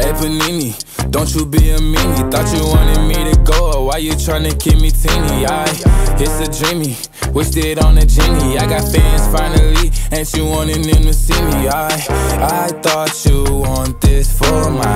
Hey Panini, don't you be a meanie. Thought you wanted me to go, why you tryna keep me teeny? I, it's a dreamy, wished it on a genie. I got fans finally, and you wanted them to see me? I, I thought you want this for my